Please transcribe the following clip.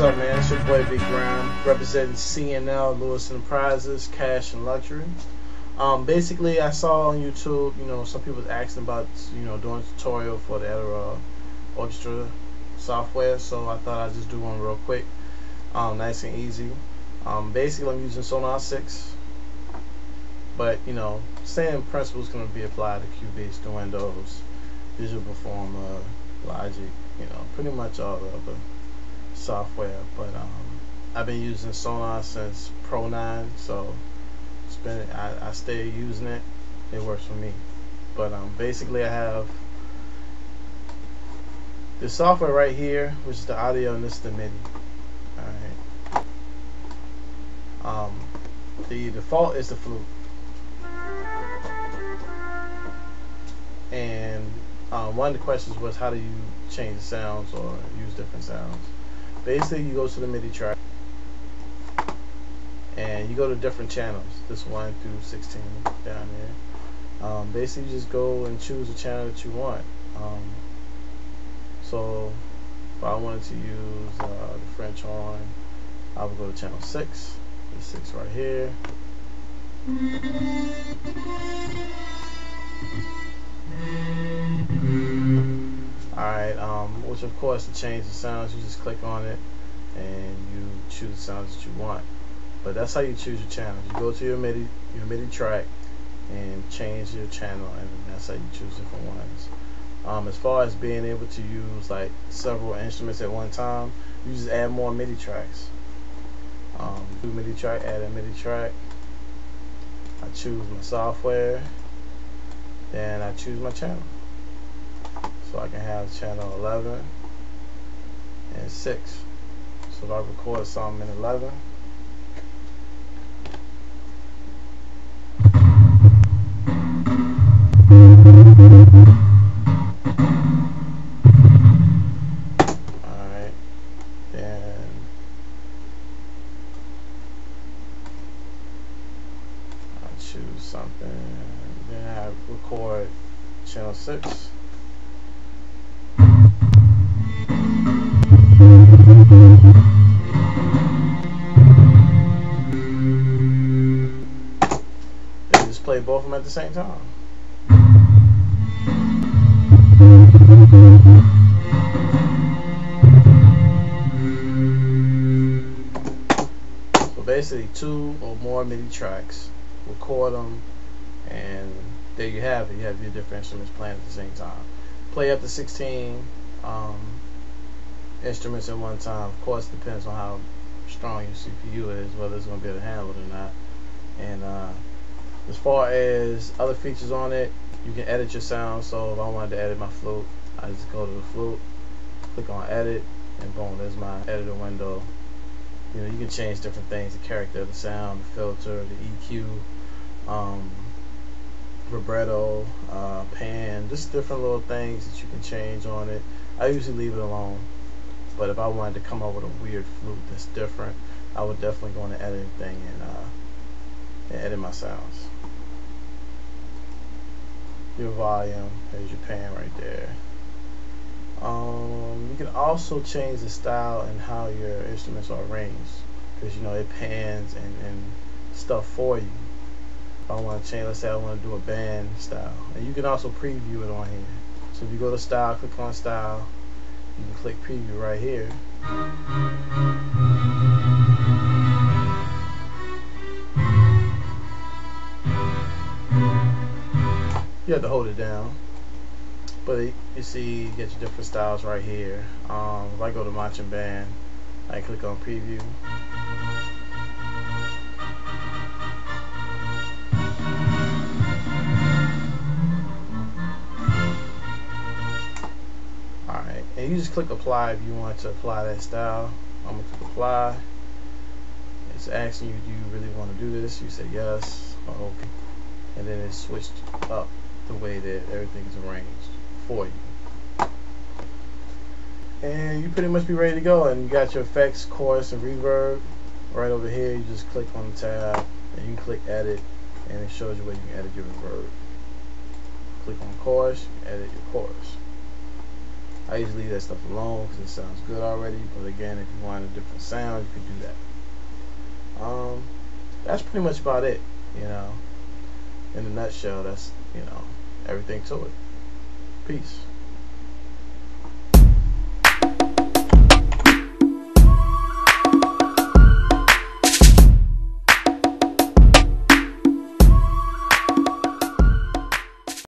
What's up, man? It's your boy Big Grime, representing CNL Lewis Enterprises, Cash and Luxury. Um, basically, I saw on YouTube, you know, some people was asking about, you know, doing a tutorial for the Edirol Orchestra software, so I thought I'd just do one real quick, um, nice and easy. Um, basically, I'm using Sonar 6, but, you know, same principles going to be applied to Cubase, to Windows, Visual Performer, Logic, you know, pretty much all the other software. But um, I've been using Sonar since Pro 9, so it's been I, I stay using it. It works for me. But um, basically, I have the software right here, which is the audio, and this is the MIDI. All right. Um, the default is the flute. And um, one of the questions was how do you change sounds or use different sounds. Basically, you go to the MIDI track and you go to different channels. This one through 16 down there. Um, basically, just go and choose the channel that you want. Um, so, if I wanted to use uh, the French horn, I would go to channel 6. The 6 right here. Um, which of course to change the sounds, you just click on it and you choose the sounds that you want. But that's how you choose your channels. You go to your MIDI, your MIDI track and change your channel and that's how you choose different ones. Um, as far as being able to use like several instruments at one time, you just add more MIDI tracks. Um, do MIDI track, add a MIDI track. I choose my software, then I choose my channel. So I can have channel 11 and 6. So if I record something in 11, Alright, then I choose something, then I record channel 6. They just play both of them at the same time. So basically, two or more MIDI tracks, record them, and there you have it. You have your different instruments playing at the same time. Play up to 16 um, instruments at one time. Of course, depends on how strong your CPU is, whether it's going to be able to handle it or not. And uh, as far as other features on it, you can edit your sound. So if I wanted to edit my flute, I just go to the flute, click on edit, and boom, there's my editor window. You know, you can change different things, the character, of the sound, the filter, the EQ, um, vibrato, uh, pan, just different little things that you can change on it. I usually leave it alone. But if I wanted to come up with a weird flute that's different, I would definitely go into editing thing and, uh, and edit my sounds. Your volume, there's your pan right there. Um, you can also change the style and how your instruments are arranged because you know it pans and, and stuff for you. If I want to change, let's say I want to do a band style, and you can also preview it on here. So if you go to style, click on style, you can click preview right here. You have to hold it down. But you see, you get your different styles right here. Um, if I go to marching band, I click on preview. You just click apply if you want to apply that style. I'm to click apply. It's asking you, do you really want to do this? You say yes okay. And then it's switched up the way that everything is arranged for you. And you pretty much be ready to go. And you got your effects, chorus, and reverb right over here. You just click on the tab and you can click edit and it shows you where you can edit your reverb. Click on chorus, edit your chorus. I usually leave that stuff alone because it sounds good already. But again, if you want a different sound, you could do that. Um, that's pretty much about it. You know, in a nutshell, that's you know everything to it. Peace.